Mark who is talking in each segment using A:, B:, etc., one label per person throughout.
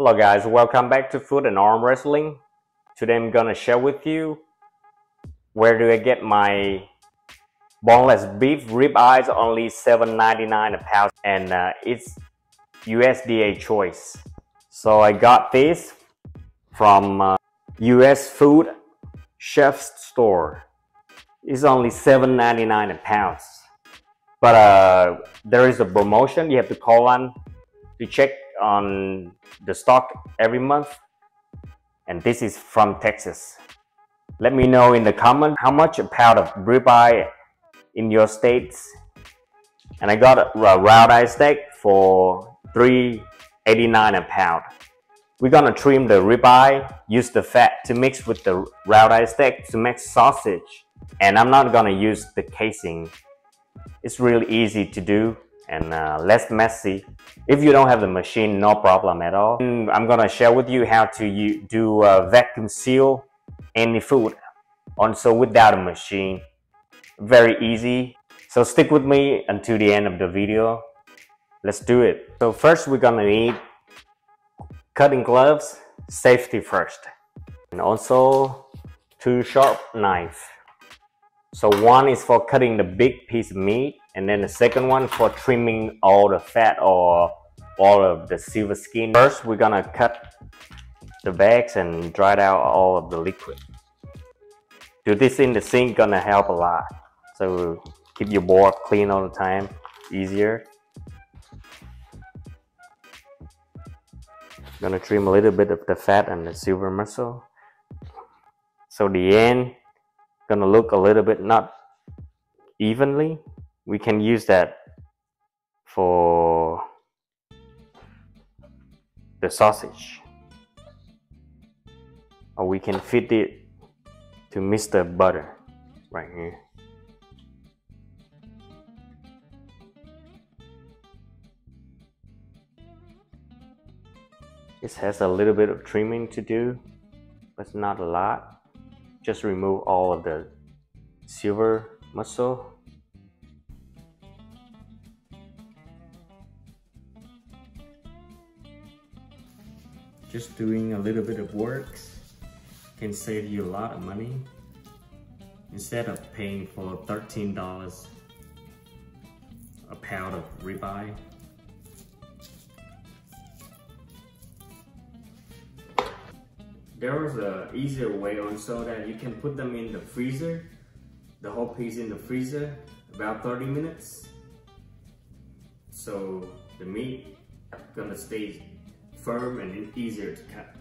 A: Hello guys, welcome back to Food and Arm Wrestling. Today I'm gonna share with you where do I get my boneless beef ribeyes only $7.99 a pound and uh, it's USDA choice. So I got this from uh, US Food Chef's Store. It's only $7.99 a pound. But uh, there is a promotion. You have to call on to check on the stock every month. And this is from Texas. Let me know in the comment how much a pound of ribeye in your states. And I got a, a ribeye steak for 3.89 a pound. We're gonna trim the ribeye, use the fat to mix with the ribeye steak to make sausage. And I'm not gonna use the casing. It's really easy to do and uh, less messy. If you don't have the machine, no problem at all. And I'm gonna share with you how to do uh, vacuum seal any food also without a machine. Very easy. So stick with me until the end of the video. Let's do it. So first we're gonna need cutting gloves, safety first. And also two sharp knife. So one is for cutting the big piece of meat and then the second one for trimming all the fat or all of the silver skin. First, we're gonna cut the bags and dry out all of the liquid. Do this in the sink gonna help a lot. So keep your board clean all the time, easier. Gonna trim a little bit of the fat and the silver muscle. So the end gonna look a little bit not evenly we can use that for the sausage or we can fit it to Mr. Butter right here. This has a little bit of trimming to do, but not a lot. Just remove all of the silver muscle just doing a little bit of work can save you a lot of money. Instead of paying for $13 a pound of ribeye. There is an easier way also that you can put them in the freezer the whole piece in the freezer about 30 minutes. So the meat gonna stay firm and easier to cut.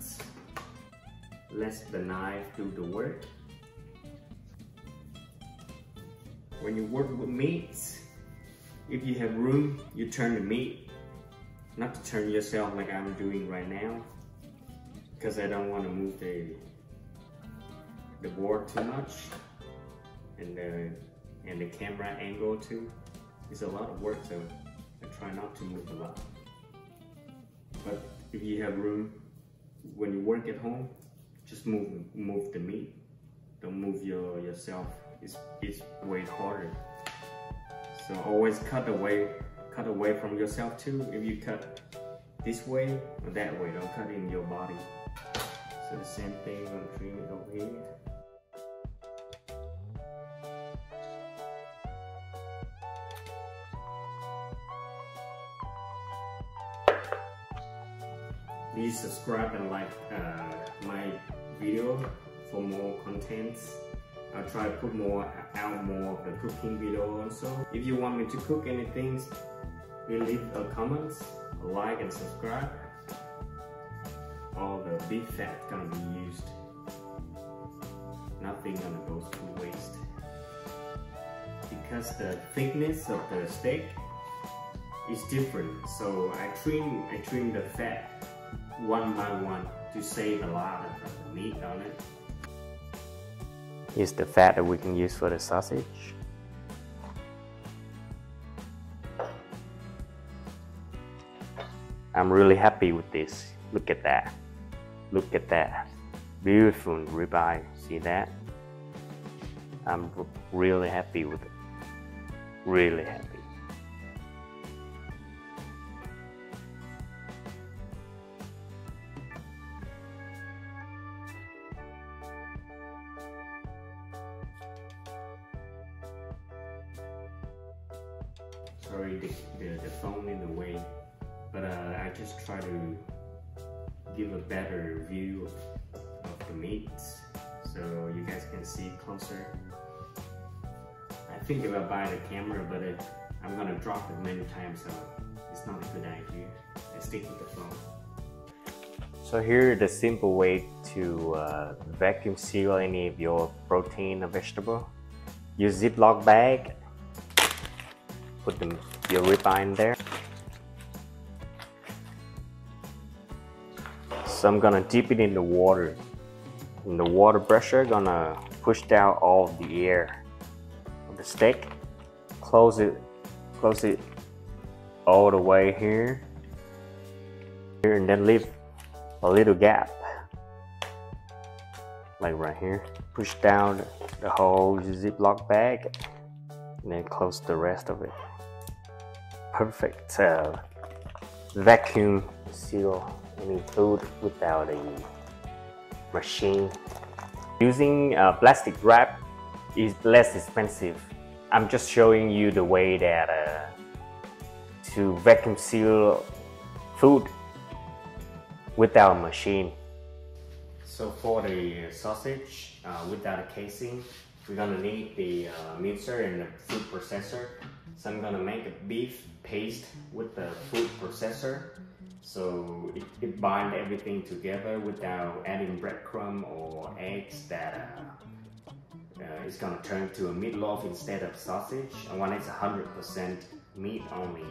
A: Let the knife do the work. When you work with meat, if you have room, you turn the meat. Not to turn yourself like I'm doing right now, because I don't want to move the the board too much and the and the camera angle too. It's a lot of work, so I try not to move a lot. But if you have room when you work at home just move move the meat. Don't move your yourself. It's it's way harder. So always cut away cut away from yourself too. If you cut this way or that way don't cut in your body. So the same thing I'm it over here please subscribe and like uh, my video for more contents I'll try to put more out more of the cooking video also. If you want me to cook anything please leave a comment a like and subscribe. All the beef fat gonna be used. Nothing gonna go to waste. Because the thickness of the steak is different. So I trim I trim the fat one by one to save a lot of the meat on it. Is the fat that we can use for the sausage. I'm really happy with this. Look at that. Look at that. Beautiful ribeye. See that? I'm really happy with it. Really happy. Sorry the, the, the phone in the way but uh, I just try to give a better view of, of the meat so you guys can see closer. I think about buying a camera but it, I'm gonna drop it many times so it's not a good idea. I stick with the phone. So here the simple way to uh, vacuum seal any of your protein or vegetable. Use ziploc bag put the, your ribeye in there. So I'm gonna dip it in the water. And the water pressure gonna push down all the air of the steak close it close it all the way here. Here and then leave a little gap. Like right here. Push down the whole ziploc bag and then close the rest of it. Perfect uh, vacuum seal any food without a machine. Using uh, plastic wrap is less expensive. I'm just showing you the way that uh, to vacuum seal food without a machine. So for the sausage uh, without a casing, we're gonna need the uh, mixer and the food processor. So I'm gonna make a beef paste with the food processor. So it, it bind everything together without adding breadcrumb or eggs that uh, uh, it's gonna turn to a meatloaf instead of sausage. I want it's 100% meat only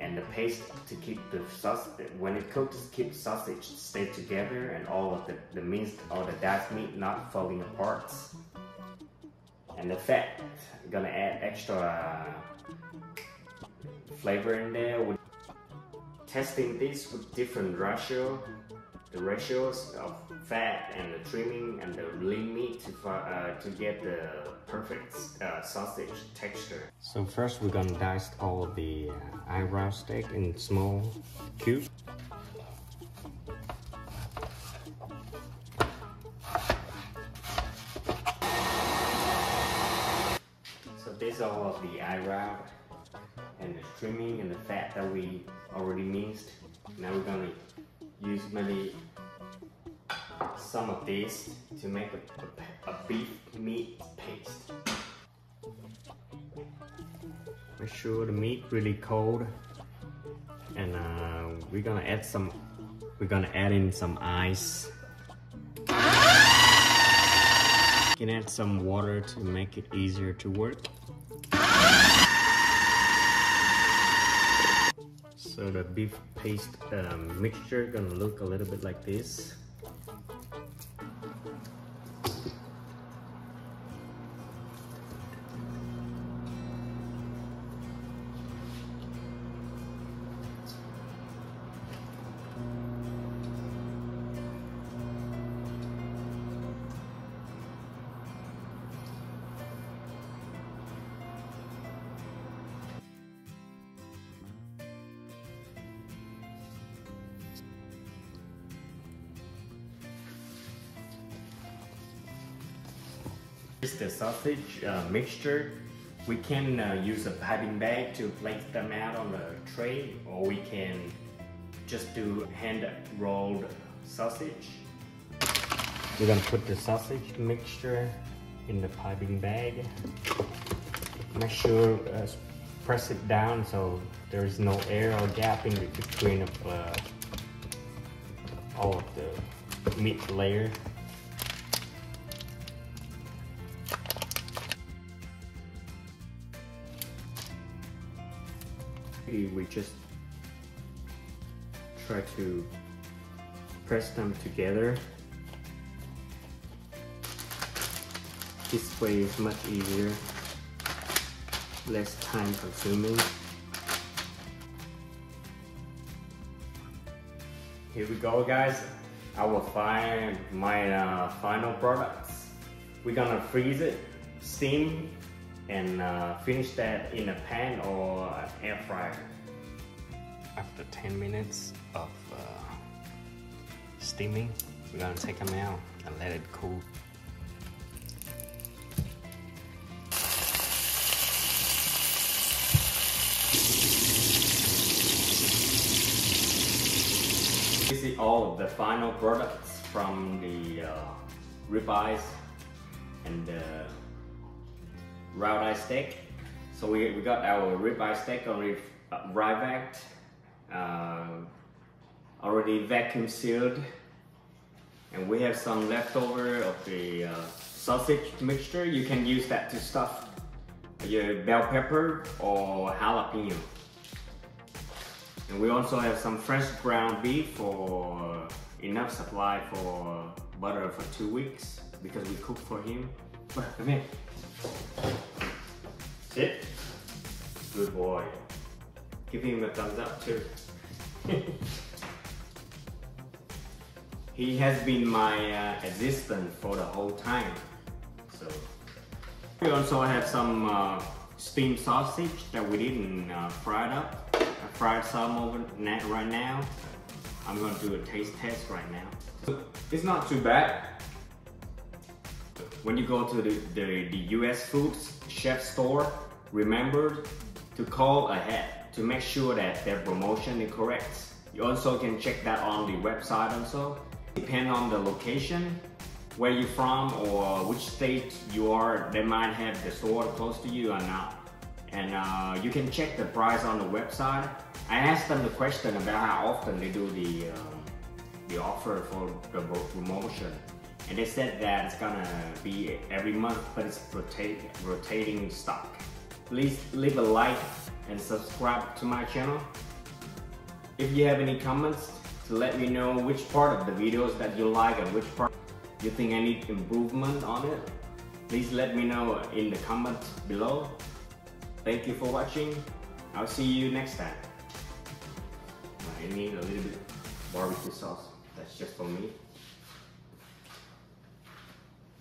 A: and the paste to keep the sausage, when it cooks, keep sausage stay together and all of the, the minced or the diced meat not falling apart. And the fat, gonna add extra flavor in there. With testing this with different ratio, the ratios of fat and the trimming and the lean meat to, uh, to get the perfect uh, sausage texture. So first we're gonna dice all of the uh, eye round steak in small cubes. So this is all of the eye round and the trimming and the fat that we already minced. Now we're gonna use maybe some of this to make a, a, a beef meat paste. Make sure the meat really cold and uh, we're gonna add some we're gonna add in some ice can add some water to make it easier to work. So the beef paste um, mixture gonna look a little bit like this Is the sausage uh, mixture. We can uh, use a piping bag to place them out on the tray or we can just do hand rolled sausage. We're gonna put the sausage mixture in the piping bag. Make sure uh, press it down so there is no air or gap in between uh, all of the meat layer. We just try to press them together. This way is much easier, less time consuming. Here we go guys, I will find my uh, final products. We're gonna freeze it, steam and uh, finish that in a pan or an air fryer. After 10 minutes of uh, steaming, we're gonna take them out and let it cool. This is all the final products from the uh, ribeyes and the round eye steak. So we, we got our ribeye steak already uh, uh, already vacuum sealed and we have some leftover of the uh, sausage mixture. You can use that to stuff your bell pepper or jalapeno. And we also have some fresh ground beef for enough supply for butter for two weeks because we cook for him. Come here. Sit. Good boy. Give him a thumbs up too. he has been my uh, assistant for the whole time. So we also have some uh, steamed sausage that we didn't uh, fry up. I fried some over net right now. I'm gonna do a taste test right now. It's not too bad. When you go to the, the, the US Foods chef store, remember to call ahead to make sure that their promotion is correct. You also can check that on the website also. Depend on the location, where you're from or which state you are, they might have the store close to you or not. And uh, you can check the price on the website. I asked them the question about how often they do the, um, the offer for the promotion. And they said that it's gonna be every month, but it's rotate, rotating stock. Please leave a like and subscribe to my channel. If you have any comments, to let me know which part of the videos that you like and which part you think I need improvement on it, please let me know in the comments below. Thank you for watching. I'll see you next time. I need a little bit barbecue sauce. That's just for me.